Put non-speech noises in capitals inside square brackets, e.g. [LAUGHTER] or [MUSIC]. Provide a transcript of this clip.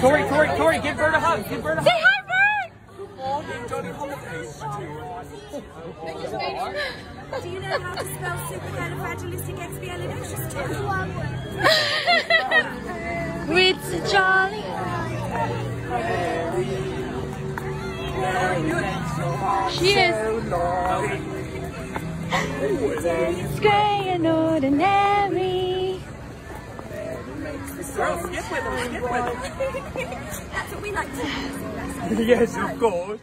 Tory, Tory, Tory, give Bert a hug. Give Bert a hug. Say hi, Bert! Do you know how to spell supercalifragilisticexpialidocious? With Charlie. She is. It's grey and ordinary. Girl, skip with him, skip with him. That's what we like to do. [LAUGHS] yes, of course.